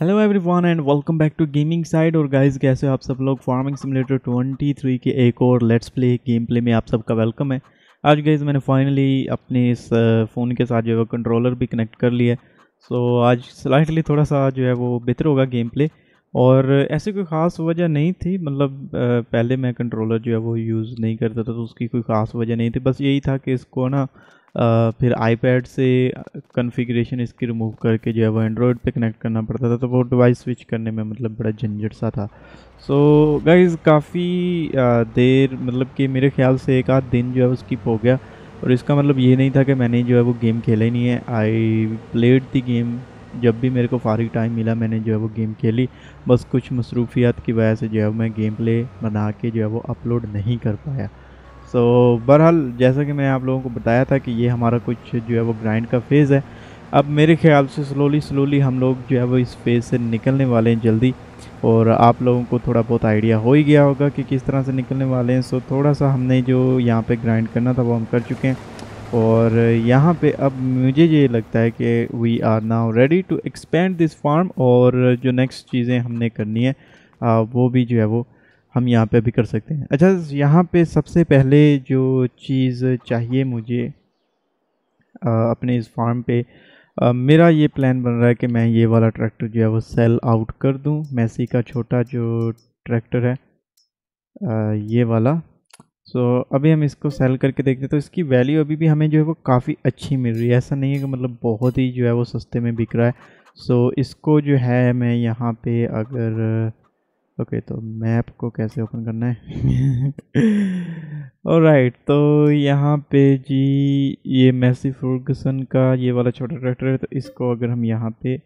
Hello everyone and welcome back to gaming side और guys कैसे हो आप सब लोग? फ़ार्मिंग सिमुलेटर 23 के एक और लेट्स प्ले गेम प्ले में आप सबका वेलकम है। आज गाइस मैंने फाइनली अपने इस फ़ोन के साथ जो है कंट्रोलर भी कनेक्ट कर लिया है। सो आज स्लाइटली थोड़ा सा जो है वो बेहतर होगा गेम प्ले और ऐसी कोई ख़ास वजह नहीं थी। मतलब पहले मैं कंट्रोलर जो है वो यूज़ नहीं करता था तो उसकी कोई ख़ास वजह नहीं थी। बस यही था कि इसको ना फिर आईपैड से कॉन्फ़िगरेशन इसकी रिमूव करके जो है वो एंड्रॉयड पे कनेक्ट करना पड़ता था तो वो डिवाइस स्विच करने में मतलब बड़ा झंझट सा था। सो so, गाइज़ काफ़ी देर मतलब कि मेरे ख्याल से एक आध दिन जो है वो स्किप हो गया। और इसका मतलब ये नहीं था कि मैंने जो है वो गेम खेला ही नहीं है। आई प्लेड दी गेम जब भी मेरे को फारिग टाइम मिला मैंने जो है वो गेम खेली। बस कुछ मसरूफियात की वजह से जो है मैं गेम प्ले बना के जो है वो अपलोड नहीं कर पाया। सो so, बहरहाल जैसा कि मैं आप लोगों को बताया था कि ये हमारा कुछ जो है वो ग्राइंड का फ़ेज़ है। अब मेरे ख्याल से स्लोली स्लोली हम लोग जो है वो इस फ़ेज़ से निकलने वाले हैं जल्दी। और आप लोगों को थोड़ा बहुत आइडिया हो ही गया होगा कि किस तरह से निकलने वाले हैं। सो थोड़ा सा हमने जो यहाँ पे ग्राइंड करना था वो हम कर चुके हैं। और यहाँ पे अब मुझे ये लगता है कि we are now ready to expand this farm और जो नेक्स्ट चीज़ें हमने करनी है वो भी जो है वो हम यहाँ पे भी कर सकते हैं। अच्छा यहाँ पे सबसे पहले जो चीज़ चाहिए मुझे आ, अपने इस फार्म पे आ, मेरा ये प्लान बन रहा है कि मैं ये वाला ट्रैक्टर जो है वो सेल आउट कर दूँ। मैसी का छोटा जो ट्रैक्टर है आ, ये वाला। सो so, अभी हम इसको सेल करके देखते हैं तो इसकी वैल्यू अभी भी हमें जो है वो काफ़ी अच्छी मिल रही है। ऐसा नहीं है कि मतलब बहुत ही जो है वो सस्ते में बिक रहा है। सो so, इसको जो है मैं यहाँ पे अगर ओके तो मैप को कैसे ओपन करना है? और राइट तो यहाँ पे जी, ये मैसी फर्गसन का ये वाला छोटा ट्रैक्टर है तो इसको अगर हम यहाँ पे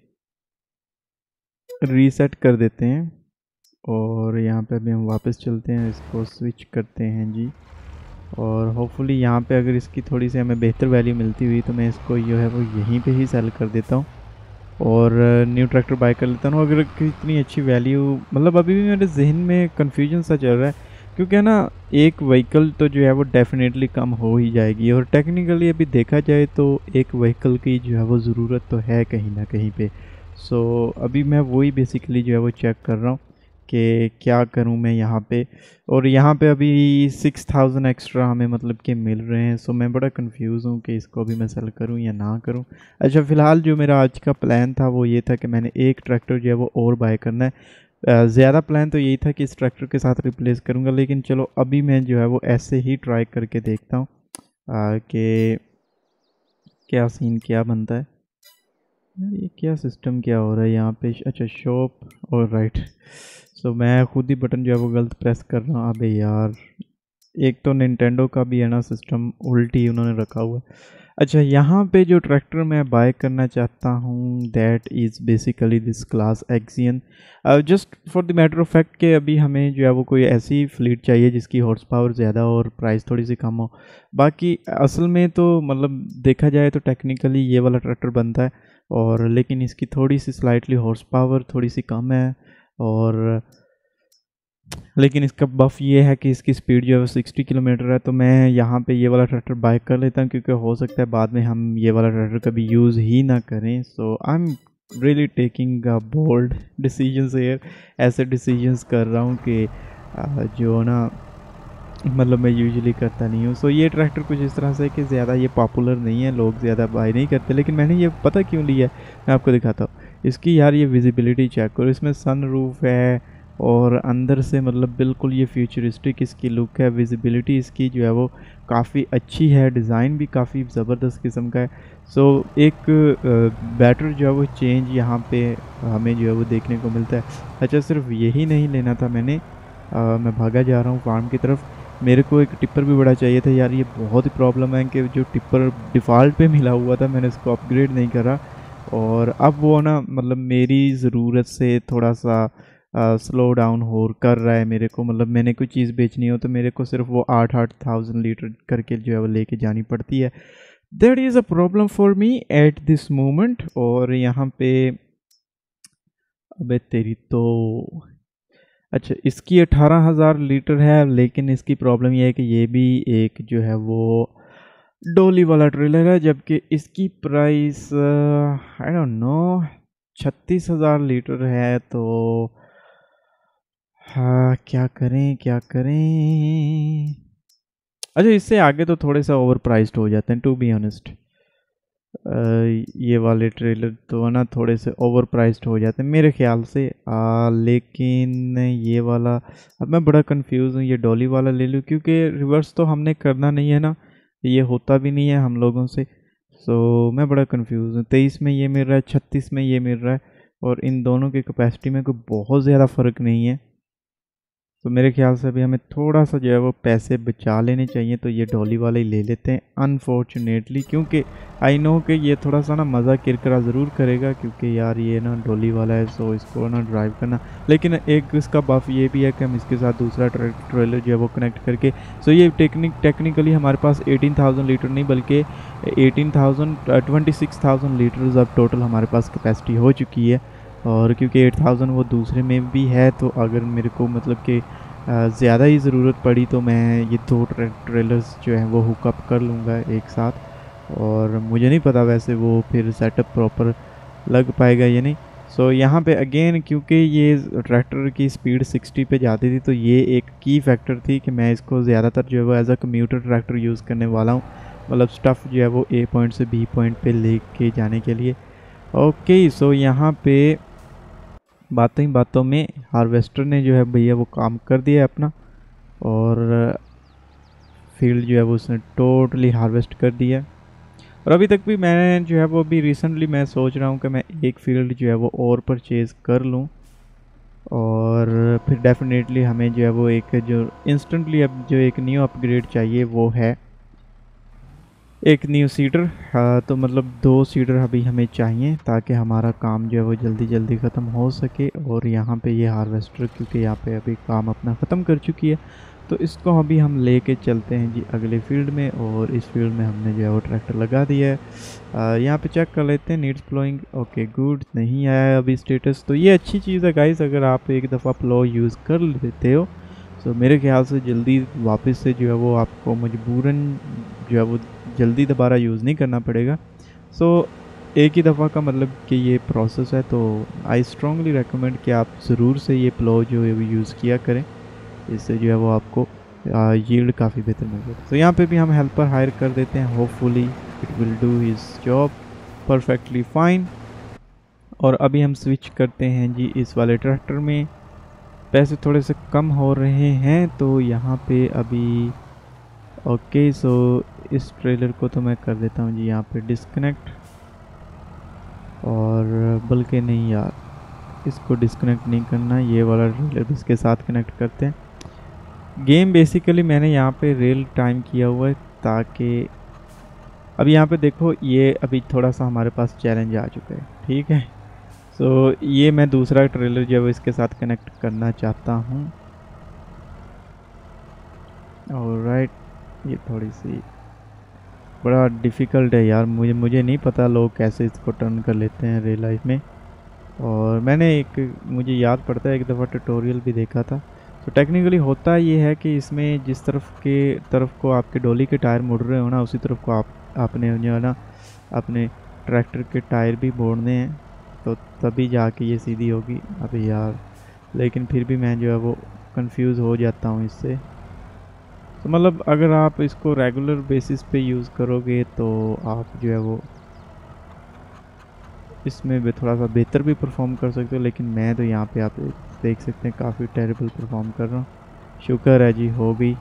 रीसेट कर देते हैं, और यहाँ पे अभी हम वापस चलते हैं, इसको स्विच करते हैं जी, और होपफुली यहाँ पे अगर इसकी थोड़ी सी हमें बेहतर वैल्यू मिलती हुई तो मैं इसको जो है वो यहीं पे ही सेल कर देता हूँ। और न्यू ट्रैक्टर बाय कर लेता हूँ। अगर कितनी अच्छी वैल्यू मतलब अभी भी मेरे जहन में कन्फ्यूज़न सा चल रहा है क्योंकि है ना एक व्हीकल तो जो है वो डेफिनेटली कम हो ही जाएगी। और टेक्निकली अभी देखा जाए तो एक व्हीकल की जो है वो ज़रूरत तो है कहीं ना कहीं पे। सो so, अभी मैं वही बेसिकली जो है वो चेक कर रहा हूँ। कि क्या करूँ मैं यहाँ पे? और यहाँ पे अभी सिक्स थाउज़ेंड एक्स्ट्रा हमें मतलब कि मिल रहे हैं सो मैं बड़ा कंफ्यूज हूँ कि इसको अभी मैं सेल करूँ या ना करूँ। अच्छा फ़िलहाल जो मेरा आज का प्लान था वो ये था कि मैंने एक ट्रैक्टर जो है वो और बाय करना है। ज़्यादा प्लान तो यही था कि इस ट्रैक्टर के साथ रिप्लेस करूँगा, लेकिन चलो अभी मैं जो है वो ऐसे ही ट्राई करके देखता हूँ कि क्या सीन क्या बनता है। ये क्या सिस्टम क्या हो रहा है यहाँ पे? अच्छा शॉप और राइट सो मैं खुद ही बटन जो है वो गलत प्रेस कर रहा हूँ। अबे यार, एक तो निंटेंडो का भी है ना सिस्टम उल्टी उन्होंने रखा हुआ है। अच्छा यहाँ पे जो ट्रैक्टर मैं बाय करना चाहता हूँ that is basically this class action just for the matter of fact कि अभी हमें जो है वो कोई ऐसी फ्लीट चाहिए जिसकी हॉर्स पावर ज़्यादा और प्राइस थोड़ी सी कम हो। बाकी असल में तो मतलब देखा जाए तो टेक्निकली ये वाला ट्रैक्टर बनता है। और लेकिन इसकी थोड़ी सी स्लाइटली हॉर्स पावर थोड़ी सी कम है और लेकिन इसका बफ ये है कि इसकी स्पीड जो है वो सिक्सटी किलोमीटर है तो मैं यहाँ पे ये वाला ट्रैक्टर बाय कर लेता हूँ क्योंकि हो सकता है बाद में हम ये वाला ट्रैक्टर कभी यूज़ ही ना करें। So I am really taking bold decisions air ऐसे डिसीजंस कर रहा हूँ कि जो ना मतलब मैं यूजुअली करता नहीं हूँ। सो so, ये ट्रैक्टर कुछ इस तरह से कि ज़्यादा ये पॉपुलर नहीं है लोग ज़्यादा बाय नहीं करते लेकिन मैंने ये पता क्यों लिया है? मैं आपको दिखाता हूँ। इसकी यार ये विजिबिलिटी चेक करो इसमें सन रूफ है और अंदर से मतलब बिल्कुल ये फ्यूचरिस्टिक इसकी लुक है विजिबिलिटी इसकी जो है वो काफ़ी अच्छी है डिज़ाइन भी काफ़ी ज़बरदस्त किस्म का है। सो so, एक बैटर जो है वो चेंज यहाँ पे हमें जो है वो देखने को मिलता है। अच्छा सिर्फ़ यही नहीं लेना था मैंने। आ, मैं भागा जा रहा हूँ फार्म की तरफ़। मेरे को एक टिप्पर भी बड़ा चाहिए था, यार ये बहुत ही प्रॉब्लम है कि जो टिप्पर डिफ़ॉल्ट पे मिला हुआ था, मैंने इसको अपग्रेड नहीं करा। और अब वो ना मतलब मेरी ज़रूरत से थोड़ा सा स्लो डाउन हो कर रहा है मेरे को। मतलब मैंने कोई चीज़ बेचनी हो तो मेरे को सिर्फ़ वो आठ आठ थाउज़ेंड लीटर करके जो है वो लेके जानी पड़ती है। That is a problem for me at this moment और यहाँ पे, अबे तेरी तो अच्छा इसकी अठारह हज़ार लीटर है, लेकिन इसकी प्रॉब्लम यह है कि ये भी एक जो है वो डोली वाला ट्रेलर है, जबकि इसकी प्राइस आई डोंट नो छत्तीस हज़ार लीटर है तो हाँ क्या करें क्या करें? अच्छा इससे आगे तो थोड़े सा ओवर प्राइस्ड हो जाते हैं टू बी ऑनेस्ट ये वाले ट्रेलर तो है ना थोड़े से ओवर प्राइस्ड हो जाते हैं मेरे ख्याल से। आ, लेकिन ये वाला अब मैं बड़ा कंफ्यूज हूँ ये डॉली वाला ले लूँ क्योंकि रिवर्स तो हमने करना नहीं है ना ये होता भी नहीं है हम लोगों से। सो मैं बड़ा कंफ्यूज हूँ तेईस में ये मिल रहा है छत्तीस में ये मिल रहा है और इन दोनों की कैपेसिटी में कोई बहुत ज़्यादा फ़र्क नहीं है। तो मेरे ख्याल से अभी हमें थोड़ा सा जो है वो पैसे बचा लेने चाहिए तो ये डॉली वाले ही ले लेते हैं अनफॉर्चुनेटली क्योंकि आई नो कि ये थोड़ा सा ना मज़ा किरकरा ज़रूर करेगा, क्योंकि यार ये ना डॉली वाला है सो इसको ना ड्राइव करना। लेकिन एक इसका बफ ये भी है कि हम इसके साथ दूसरा ट्रेलर जो है वो कनेक्ट करके सो ये टेक्निक टेक्निकली हमारे पास एटीन थाउज़ेंड लीटर नहीं, बल्कि eighteen thousand twenty six thousand litres अब टोटल हमारे पास कैपेसिटी हो चुकी है। और क्योंकि एट थाउज़ेंड वो दूसरे में भी है तो अगर मेरे को मतलब कि ज़्यादा ही ज़रूरत पड़ी तो मैं ये दो ट्रे, ट्रेलर्स जो हैं वो हुकअप कर लूँगा एक साथ। और मुझे नहीं पता वैसे वो फिर सेटअप प्रॉपर लग पाएगा या नहीं। सो so, यहाँ पे अगेन क्योंकि ये ट्रैक्टर की स्पीड 60 पे जाती थी तो ये एक की फैक्टर थी कि मैं इसको ज़्यादातर जो है वो as a commuter tractor use करने वाला हूँ। मतलब स्टफ़ जो है वो ए पॉइंट से बी पॉइंट पे ले के जाने के लिए। ओके सो यहाँ पे बातों ही बातों में हार्वेस्टर ने जो है भैया वो काम कर दिया अपना और फ़ील्ड जो है वो उसने टोटली हार्वेस्ट कर दिया और अभी तक भी मैंने जो है वो अभी रिसेंटली मैं सोच रहा हूँ कि मैं एक फ़ील्ड जो है वो और परचेज़ कर लूँ और फिर डेफिनेटली हमें जो है वो एक जो इंस्टेंटली अब जो एक न्यू अपग्रेड चाहिए वो है एक न्यू सीडर हाँ तो मतलब दो सीडर अभी हमें चाहिए ताकि हमारा काम जो है वो जल्दी जल्दी ख़त्म हो सके और यहाँ पे ये हार्वेस्टर क्योंकि यहाँ पे अभी काम अपना ख़त्म कर चुकी है। तो इसको अभी हम लेके चलते हैं जी अगले फ़ील्ड में और इस फ़ील्ड में हमने जो है वो ट्रैक्टर लगा दिया है। यहाँ पे चेक कर लेते हैं नीड्स प्लोइंग ओके गुड नहीं आया अभी स्टेटस तो ये अच्छी चीज़ है गाइस अगर आप एक दफ़ा प्लो यूज़ कर लेते हो तो मेरे ख्याल से जल्दी वापस से जो है वो आपको मजबूरन जो है वो जल्दी दोबारा यूज़ नहीं करना पड़ेगा। सो so, एक ही दफ़ा का मतलब कि ये प्रोसेस है तो आई स्ट्रॉन्गली रेकमेंड कि आप ज़रूर से ये प्लो जो है वो यूज़ किया करें। इससे जो है वो आपको यील्ड काफ़ी बेहतर मिल जाए तो यहाँ पे भी हम हेल्पर हायर कर देते हैं। Hopefully it will do his job perfectly fine और अभी हम स्विच करते हैं जी इस वाले ट्रैक्टर में। पैसे थोड़े से कम हो रहे हैं तो यहाँ पे अभी ओके सो इस ट्रेलर को तो मैं कर देता हूँ जी यहाँ पे डिस्कनेक्ट और बल्कि नहीं यार इसको डिस्कनेक्ट नहीं करना ये वाला ट्रेलर भी इसके साथ कनेक्ट करते हैं। गेम बेसिकली मैंने यहाँ पे रियल टाइम किया हुआ है ताकि अब यहाँ पे देखो ये अभी थोड़ा सा हमारे पास चैलेंज आ चुका है ठीक है? सो so, ये मैं दूसरा ट्रेलर जो है इसके साथ कनेक्ट करना चाहता हूँ। और राइट ये थोड़ी सी बड़ा डिफ़िकल्ट है यार। मुझे मुझे नहीं पता लोग कैसे इसको टर्न कर लेते हैं रियल लाइफ में। और मैंने एक, मुझे याद पड़ता है, एक दफ़ा ट्यूटोरियल भी देखा था। तो टेक्निकली होता ये है कि इसमें जिस तरफ़ के, तरफ़ को आपके डोली के टायर मुड़ रहे हो ना, उसी तरफ़ को आप, आपने जो है ना, अपने ट्रैक्टर के टायर भी मोड़ने हैं। तो तभी जाके ये सीधी होगी। अभी यार, लेकिन फिर भी मैं जो है वो कंफ्यूज हो जाता हूँ इससे। तो मतलब अगर आप इसको रेगुलर बेसिस पे यूज़ करोगे तो आप जो है वो इसमें भी थोड़ा सा बेहतर भी परफॉर्म कर सकते हो, लेकिन मैं तो यहाँ पे आप देख सकते हैं काफ़ी टेरेबल परफॉर्म कर रहा हूँ। शुक्र है जी, हो गई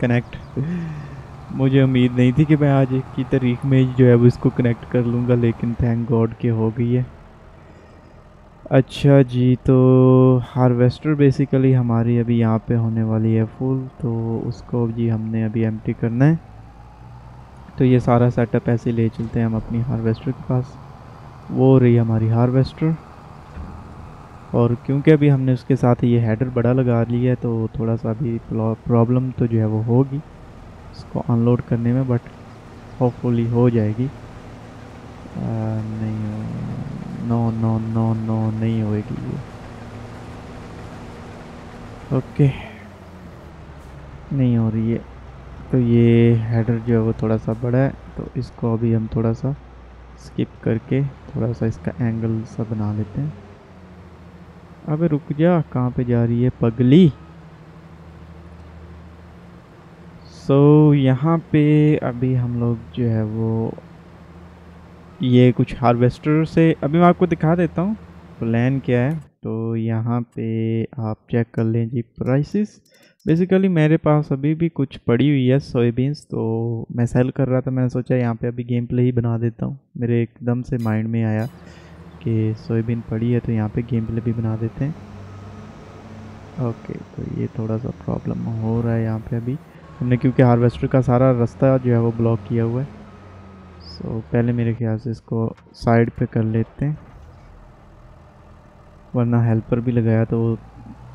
कनेक्ट मुझे उम्मीद नहीं थी कि मैं आज की तारीख में जो है वो इसको कनेक्ट कर लूँगा, लेकिन थैंक गॉड के हो गई है। अच्छा जी तो हार्वेस्टर बेसिकली हमारी अभी यहाँ पे होने वाली है फुल तो उसको जी हमने अभी एम्प्टी करना है। तो ये सारा सेटअप ऐसे ले चलते हैं हम अपनी हार्वेस्टर के पास। वो रही हमारी हार्वेस्टर। और क्योंकि अभी हमने उसके साथ ये हेडर बड़ा लगा लिया है तो थोड़ा सा अभी प्रॉब्लम तो जो है वो होगी उसको अनलोड करने में बट होपफुली हो जाएगी। आ, नहीं नो नो नो नो नहीं होएगी ये। ओके नहीं हो रही है। तो ये हेडर जो है वो थोड़ा सा बड़ा है तो इसको अभी हम थोड़ा सा स्किप करके थोड़ा सा इसका एंगल सा बना लेते हैं। अबे रुक जा कहाँ पे जा रही है पगली? सो so, यहाँ पे अभी हम लोग जो है वो ये कुछ हार्वेस्टर से, अभी मैं आपको दिखा देता हूँ, प्लान क्या है। तो यहाँ पे आप चेक कर लें जी प्राइसेस बेसिकली मेरे पास अभी भी कुछ पड़ी हुई है सोयाबीन्स तो मैं सेल कर रहा था, मैंने सोचा यहाँ पे अभी गेम प्ले ही बना देता हूँ। मेरे एकदम से माइंड में आया कि सोयाबीन पड़ी है तो यहाँ पे गेम प्ले भी बना देते हैं। ओके तो ये थोड़ा सा प्रॉब्लम हो रहा है यहाँ पे अभी। हमने क्योंकि हार्वेस्टर का सारा रास्ता जो है वो ब्लॉक किया हुआ है। सो so, पहले मेरे ख्याल से इसको साइड पे कर लेते हैं। वरना हेल्पर भी लगाया तो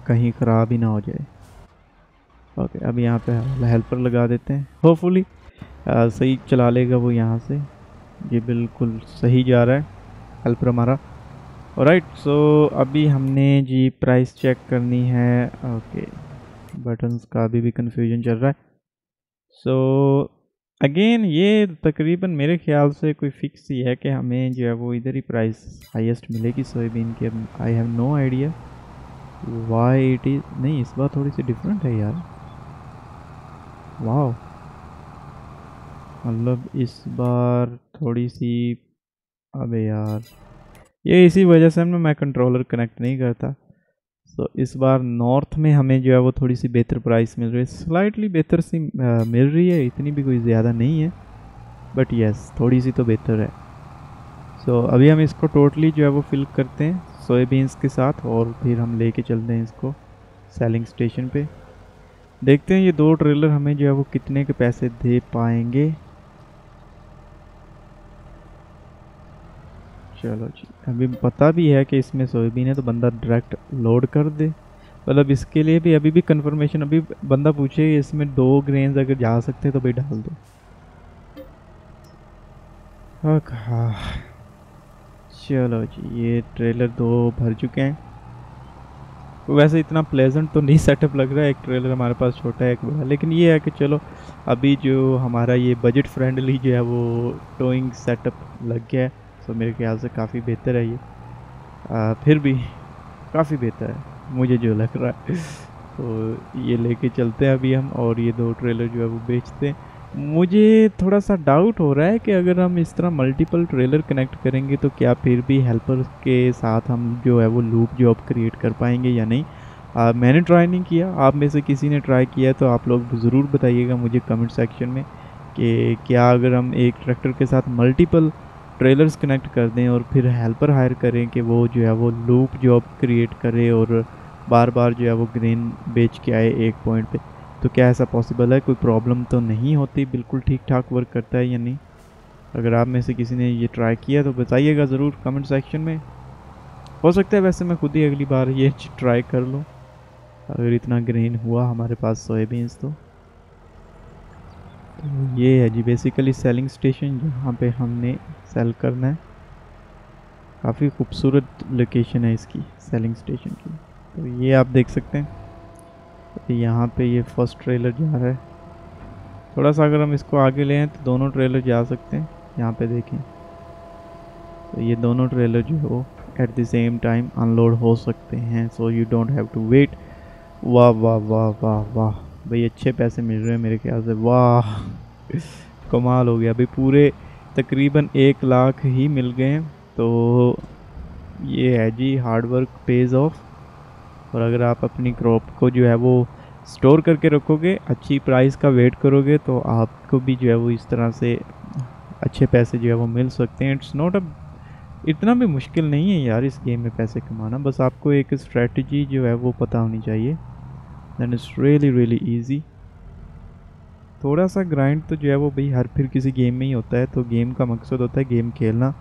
कहीं ख़राब ही ना हो जाए। ओके okay, अब यहाँ पे हेल्पर लगा देते हैं। होपफुली सही चला लेगा वो यहाँ से। ये बिल्कुल सही जा रहा है हेल्पर हमारा। राइट सो अभी हमने जी प्राइस चेक करनी है। ओके okay, बटन्स का अभी भी कन्फ्यूज़न चल रहा है। सो so, अगेन ये तकरीबन मेरे ख्याल से कोई फिक्स ही है कि हमें जो है वो इधर ही प्राइस हाईएस्ट मिलेगी सोयाबीन की। I have no idea why it is नहीं, इस बार थोड़ी सी डिफरेंट है यार। वाह मतलब इस बार थोड़ी सी, अबे यार। ये इसी वजह से मैं कंट्रोलर कनेक्ट नहीं करता। तो इस बार नॉर्थ में हमें जो है वो थोड़ी सी बेहतर प्राइस मिल रही है। स्लाइटली बेहतर सी मिल रही है इतनी भी कोई ज़्यादा नहीं है बट यस थोड़ी सी तो बेहतर है। सो so, अभी हम इसको टोटली जो है वो फिल करते हैं सोयाबीन्स के साथ और फिर हम लेके चलते हैं इसको सेलिंग स्टेशन पे। देखते हैं ये दो ट्रेलर हमें जो है वो कितने के पैसे दे पाएँगे। चलो जी। अभी पता भी है कि इसमें सोयाबीन है तो बंदा डायरेक्ट लोड कर दे। मतलब इसके लिए भी अभी भी कंफर्मेशन अभी बंदा पूछे इसमें दो ग्रेन्स अगर जा सकते तो भाई डाल दो। हाँ। चलो जी, ये ट्रेलर दो भर चुके हैं। वैसे इतना प्लेजेंट तो नहीं सेटअप लग रहा है। एक ट्रेलर हमारे पास छोटा है, एक बड़ा। लेकिन ये है कि चलो, अभी जो हमारा ये बजट फ्रेंडली जो है, वो टोइंग सेटअप लग गया है। तो मेरे ख्याल से काफ़ी बेहतर है ये। आ, फिर भी काफ़ी बेहतर है मुझे जो लग रहा है। तो ये लेके चलते हैं अभी हम और ये दो ट्रेलर जो है वो बेचते हैं। मुझे थोड़ा सा डाउट हो रहा है कि अगर हम इस तरह मल्टीपल ट्रेलर कनेक्ट करेंगे तो क्या फिर भी हेल्पर के साथ हम जो है वो लूप जॉब क्रिएट कर पाएँगे या नहीं? आ, मैंने ट्राई नहीं किया आप में से किसी ने ट्राई किया तो आप लोग ज़रूर बताइएगा मुझे कमेंट सेक्शन में कि क्या अगर हम एक ट्रैक्टर के साथ मल्टीपल ट्रेलर्स कनेक्ट कर दें और फिर हेल्पर हायर करें कि वो जो है वो लूप जॉब क्रिएट करे और बार बार जो है वो ग्रेन बेच के आए एक पॉइंट पे। तो क्या ऐसा पॉसिबल है? कोई प्रॉब्लम तो नहीं होती? बिल्कुल ठीक ठाक वर्क करता है या नहीं? अगर आप में से किसी ने ये ट्राई किया तो बताइएगा ज़रूर कमेंट सेक्शन में। हो सकता है वैसे मैं खुद ही अगली बार ये ट्राई कर लूँ। अगर इतना ग्रेन हुआ हमारे पास सोयाबीन्स तो। ये है जी बेसिकली सेलिंग स्टेशन जहाँ पे हमने सेल करना है। काफ़ी खूबसूरत लोकेशन है इसकी सेलिंग स्टेशन की। तो ये आप देख सकते हैं। तो यहाँ पे ये फ़र्स्ट ट्रेलर जा रहा है। थोड़ा सा अगर हम इसको आगे ले तो दोनों ट्रेलर जा सकते हैं। यहाँ पे देखें। तो ये दोनों ट्रेलर जो हो at the same time unload हो सकते हैं। So you don't have to wait वाह वाह वाह वाह वाह। भाई, अच्छे पैसे मिल रहे हैं मेरे ख्याल से। वाह, कमाल हो गया। भाई पूरे तकरीबन एक लाख ही मिल गए तो ये है जी हार्ड वर्क पेज ऑफ़ और अगर आप अपनी क्रॉप को जो है वो स्टोर करके रखोगे, अच्छी प्राइस का वेट करोगे तो आपको भी जो है वो इस तरह से अच्छे पैसे जो है वो मिल सकते हैं। इट्स नॉट अ इतना भी मुश्किल नहीं है यार इस गेम में पैसे कमाना। बस आपको एक स्ट्रेटजी जो है वो पता होनी चाहिए। Then it's really really easy थोड़ा सा ग्राइंड तो जो है वो भाई हर फिर किसी गेम में ही होता है तो गेम का मकसद होता है गेम खेलना।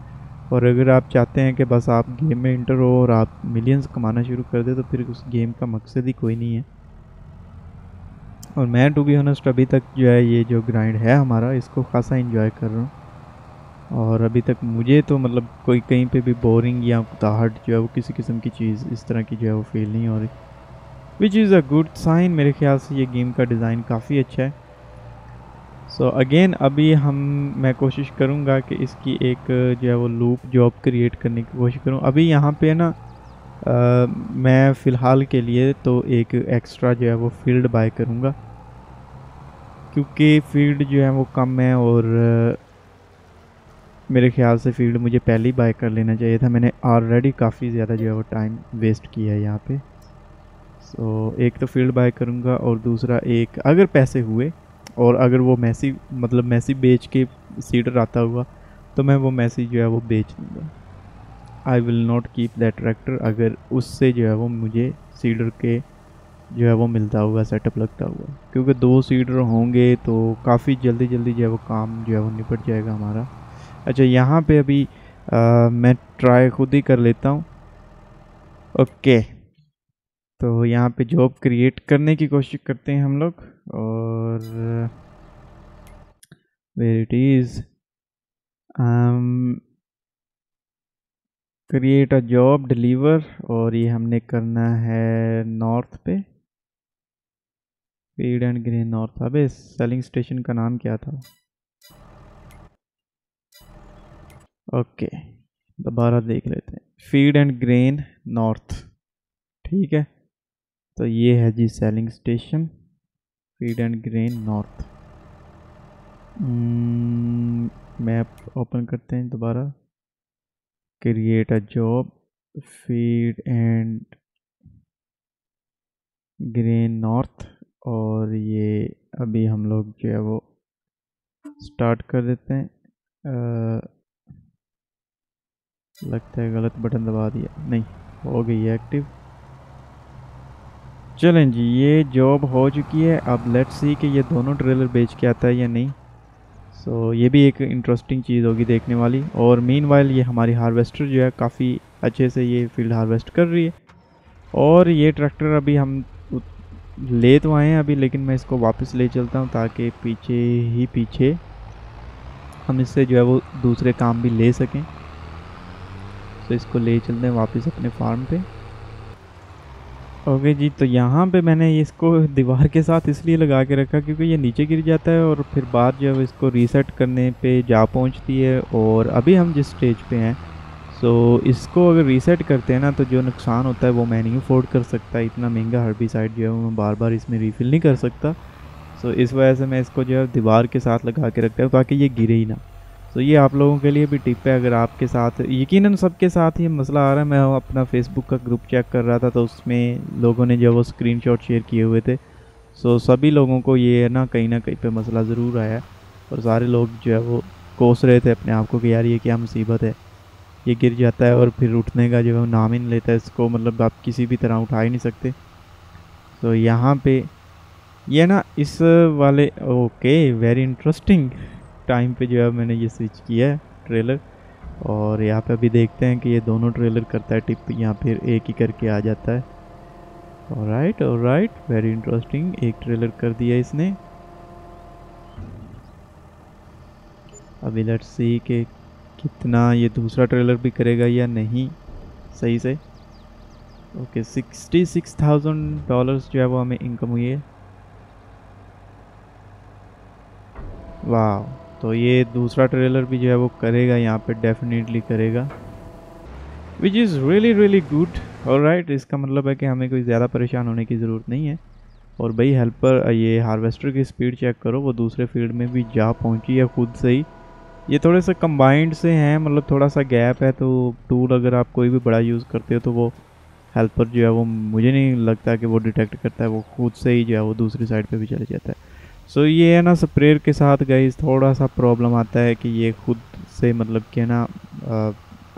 और अगर आप चाहते हैं कि बस आप गेम में इंटर हो और आप मिलियंस कमाना शुरू कर दे तो फिर उस गेम का मकसद ही कोई नहीं है। और मैं टू बी ऑनेस्ट अभी तक जो है ये जो ग्राइंड है हमारा, इसको खासा इंजॉय कर रहा हूँ। और अभी तक मुझे तो मतलब कोई कहीं पे भी बोरिंग या कुताहट जो है वो किसी किस्म की चीज़, इस तरह की जो है वो फील नहीं हो रही। Which is a good sign मेरे ख्याल से ये गेम का डिज़ाइन काफ़ी अच्छा है। सो so, अगेन अभी हम मैं कोशिश करूँगा कि इसकी एक जो है वो लूप जॉब क्रिएट करने की कोशिश करूँ। अभी यहाँ पे ना आ, मैं फ़िलहाल के लिए तो एक एक्स्ट्रा जो है वो फ़ील्ड बाय करूँगा। क्योंकि फ़ील्ड जो है वो कम है और मेरे ख्याल से फ़ील्ड मुझे पहले ही बाय कर लेना चाहिए था। मैंने ऑलरेडी काफ़ी ज़्यादा जो है वो टाइम वेस्ट किया है यहाँ पे। सो so, एक तो फ़ील्ड बाय करूँगा और दूसरा एक अगर पैसे हुए और अगर वो मैसी मतलब मैसी बेच के सीडर आता हुआ तो मैं वो मैसी जो है वो बेच दूँगा I will not keep that tractor अगर उससे जो है वो मुझे सीडर के जो है वो मिलता हुआ सेटअप लगता हुआ। क्योंकि दो सीडर होंगे तो काफ़ी जल्दी जल्दी जो है वो काम जो है वो निपट जाएगा हमारा। अच्छा यहाँ पे अभी आ, मैं ट्राई खुद ही कर लेता हूँ। ओके तो यहाँ पे जॉब क्रिएट करने की कोशिश करते हैं हम लोग और where it is create a job deliver और ये हमने करना है नॉर्थ पे। Feed and green north abbey selling station का नाम क्या था? ओके दोबारा देख लेते हैं। फ़ीड एंड ग्रेन नॉर्थ ठीक है? तो ये है जी selling station feed and grain north map open करते हैं दोबारा. Create a job feed and grain north और ये अभी हम लोग जो है वो स्टार्ट कर देते हैं. आ, लगता है गलत बटन दबा दिया. नहीं हो गई है एक्टिव चलें जी ये जॉब हो चुकी है। अब लेट्स सी कि ये दोनों ट्रेलर बेच के आता है या नहीं। सो so, ये भी एक इंटरेस्टिंग चीज़ होगी देखने वाली। और मीन ये हमारी हार्वेस्टर जो है काफ़ी अच्छे से ये फ़ील्ड हार्वेस्ट कर रही है। और ये ट्रैक्टर अभी हम ले तो आए हैं अभी लेकिन मैं इसको वापस ले चलता हूँ ताकि पीछे ही पीछे हम इससे जो है वो दूसरे काम भी ले सकें। तो इसको ले चलते हैं वापस अपने फार्म पे। ओके जी तो यहाँ पे मैंने इसको दीवार के साथ इसलिए लगा के रखा क्योंकि ये नीचे गिर जाता है और फिर बाद जब इसको रीसेट करने पे जा पहुँचती है और अभी हम जिस स्टेज पे हैं सो इसको अगर रीसेट करते हैं ना तो जो नुकसान होता है वो मैं नहीं अफोर्ड कर सकता। इतना महँगा हर्बी साइड जो है वो मैं बार बार इसमें रीफिल नहीं कर सकता। सो इस वजह से मैं इसको जो है दीवार के साथ लगा के रखता हूँ ताकि ये गिरे ही ना। तो ये आप लोगों के लिए भी टिप है, अगर आपके साथ, यकीनन सबके साथ ये मसला आ रहा है। मैं अपना फेसबुक का ग्रुप चेक कर रहा था तो उसमें लोगों ने जो वो स्क्रीनशॉट शेयर किए हुए थे। सो सभी लोगों को ये है ना, कहीं ना कहीं पे मसला ज़रूर आया और सारे लोग जो है वो कोस रहे थे अपने आप को कि यार ये क्या मुसीबत है। ये गिर जाता है और फिर उठने का जो है नाम ही नहीं लेता है, इसको मतलब आप किसी भी तरह उठा ही नहीं सकते। तो यहाँ पे ये ना, इस वाले ओके वेरी इंटरेस्टिंग टाइम पे जो है मैंने ये स्विच किया है ट्रेलर और यहाँ पे अभी देखते हैं कि ये दोनों ट्रेलर करता है टिप, यहाँ फिर एक ही करके आ जाता है। और राइट और राइट वेरी इंटरेस्टिंग एक ट्रेलर कर दिया इसने। अभी लेट सी के कितना ये दूसरा ट्रेलर भी करेगा या नहीं, सही से। Okay sixty six thousand dollars जो है वो हमें इनकम हुई है। वाह तो ये दूसरा ट्रेलर भी जो है वो करेगा, यहाँ पे डेफिनेटली करेगा। Which is really really good और राइट इसका मतलब है कि हमें कोई ज़्यादा परेशान होने की ज़रूरत नहीं है। और भाई हेल्पर ये हार्वेस्टर की स्पीड चेक करो, वो दूसरे फ़ील्ड में भी जा पहुँची है खुद से ही। ये थोड़े से कंबाइंड से हैं मतलब थोड़ा सा गैप है तो टूल अगर आप कोई भी बड़ा यूज़ करते हो तो वो हेल्पर जो है वो मुझे नहीं लगता कि वो डिटेक्ट करता है, वो खुद से ही जो है वो दूसरी साइड पे भी चले जाता है। सो so, ये है ना स्प्रेयर के साथ गई थोड़ा सा प्रॉब्लम आता है कि ये खुद से मतलब कि ना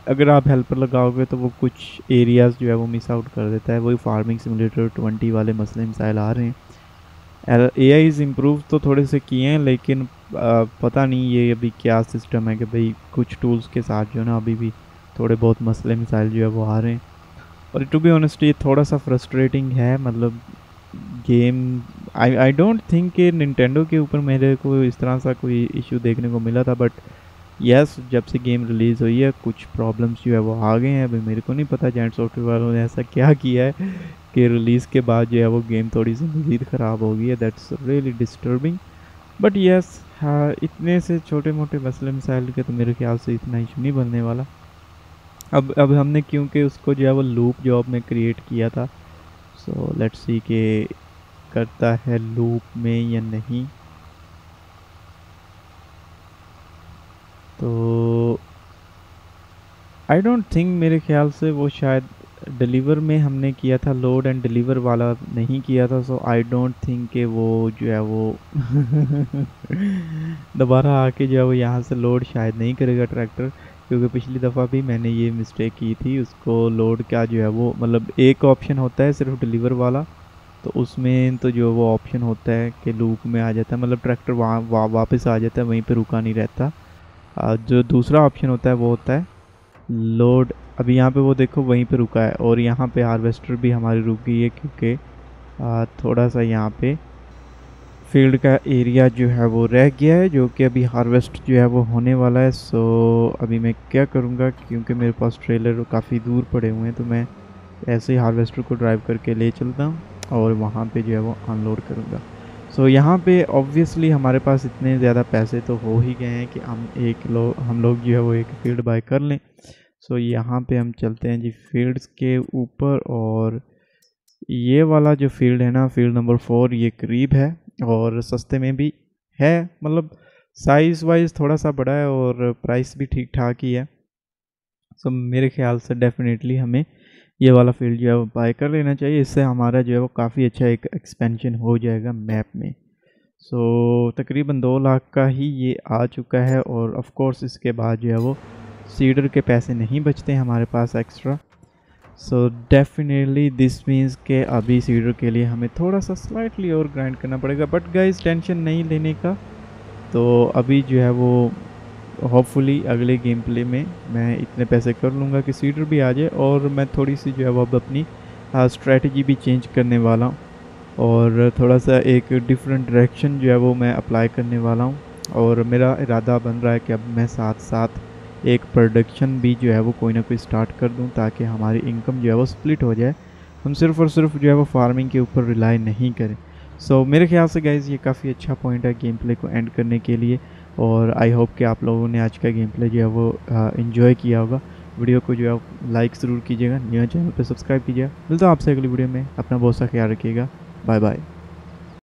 अगर आप हेल्पर लगाओगे तो वो कुछ एरियाज़ जो है वो मिस आउट कर देता है। वही फ़ार्मिंग सिमुलेटर ट्वेंटी वाले मसले मिसाइल आ रहे हैं। ए आई इज़ इम्प्रूव तो थोड़े से किए हैं लेकिन आ, पता नहीं ये अभी क्या सिस्टम है कि भाई कुछ टूल्स के साथ जो है ना अभी भी थोड़े बहुत मसले मिसाइल जो है वो आ रहे हैं। और टू बी ऑनेस्ट ये थोड़ा सा फ्रस्ट्रेटिंग है मतलब game I I don't think कि निन्टेंडो के ऊपर मेरे को इस तरह सा कोई इशू देखने को मिला था बट यस yes, जब से गेम रिलीज़ हुई है कुछ प्रॉब्लम्स जो है वो आ गए हैं। अभी मेरे को नहीं पता जेंट सॉफ्टवेयर वालों ने ऐसा क्या किया है कि रिलीज़ के बाद जो है वो गेम थोड़ी सी मज़ीद ख़राब हो गई है। That's really disturbing but yes हाँ इतने से छोटे मोटे मसले मसाइल के तो मेरे ख्याल से इतना इशू नहीं बनने वाला। अब अब हमने क्योंकि उसको जो है वो लूप जॉब में क्रिएट किया था। सो लेट्स सी के करता है लूप में या नहीं? तो आई डोंट थिंक मेरे ख्याल से वो शायद डिलीवर में हमने किया था लोड एंड डिलीवर वाला नहीं किया था सो आई डोंट थिंक कि वो जो है वो दोबारा आके जो है वो यहाँ से लोड शायद नहीं करेगा ट्रैक्टर क्योंकि पिछली दफ़ा भी मैंने ये मिस्टेक की थी, उसको लोड क्या जो है वो मतलब एक ऑप्शन होता है सिर्फ़ डिलीवर वाला तो उसमें तो जो वो ऑप्शन होता है कि लूप में आ जाता है मतलब ट्रैक्टर वहाँ वा, वापस आ जाता है वहीं पे रुका नहीं रहता। जो दूसरा ऑप्शन होता है वो होता है लोड अभी यहाँ पे वो देखो वहीं पे रुका है और यहाँ पे हार्वेस्टर भी हमारी रुक गई है क्योंकि थोड़ा सा यहाँ पे फ़ील्ड का एरिया जो है वो रह गया है जो कि अभी हार्वेस्ट जो है वो होने वाला है। सो अभी मैं क्या करूँगा क्योंकि मेरे पास ट्रेलर काफ़ी दूर पड़े हुए हैं तो मैं ऐसे ही हार्वेस्टर को ड्राइव करके ले चलता हूँ। और वहाँ पे जो है वो अनलोड करूँगा। सो so, यहाँ पे ऑब्वियसली हमारे पास इतने ज़्यादा पैसे तो हो ही गए हैं कि हम एक लोग हम लोग जो है वो एक फ़ील्ड बाय कर लें। सो so, यहाँ पे हम चलते हैं जी फील्ड्स के ऊपर और ये वाला जो फ़ील्ड है ना फ़ील्ड नंबर फोर ये करीब है और सस्ते में भी है। मतलब साइज़ वाइज थोड़ा सा बड़ा है और प्राइस भी ठीक ठाक ही है। सो so, मेरे ख्याल से डेफिनेटली हमें ये वाला फ़ील्ड जो है वो बाय कर लेना चाहिए। इससे हमारा जो है वो काफ़ी अच्छा एक एक्सपेंशन हो जाएगा मैप में। सो so, तकरीबन दो लाख का ही ये आ चुका है और ऑफ़ कोर्स इसके बाद जो है वो सीडर के पैसे नहीं बचते हमारे पास extra so definitely this means के अभी सीडर के लिए हमें थोड़ा सा स्लाइटली और ग्राइंड करना पड़ेगा। बट गाइस टेंशन नहीं लेने का। तो अभी जो है वो होपफुली अगले गेम प्ले में मैं इतने पैसे कर लूँगा कि सीडर भी आ जाए और मैं थोड़ी सी जो है अब अपनी स्ट्रेटजी भी चेंज करने वाला हूँ। और थोड़ा सा एक डिफरेंट डायरेक्शन जो है वो मैं अप्लाई करने वाला हूँ। और मेरा इरादा बन रहा है कि अब मैं साथ साथ एक प्रोडक्शन भी जो है वो कोई ना कोई स्टार्ट कर दूँ ताकि हमारी इनकम जो है वो स्प्लिट हो जाए। हम सिर्फ़ और सिर्फ़ जो है वो फ़ार्मिंग के ऊपर रिलाई नहीं करें। सो so, मेरे ख्याल से गाइज़ ये काफ़ी अच्छा पॉइंट है गेम प्ले को एंड करने के लिए। और आई होप कि आप लोगों ने आज का गेम प्ले जो है वो इन्जॉय किया होगा। वीडियो को जो है लाइक ज़रूर कीजिएगा। न्यू चैनल पर सब्सक्राइब कीजिएगा। मिलता हूँ आपसे अगली वीडियो में। अपना बहुत सा ख्याल रखिएगा। Bye bye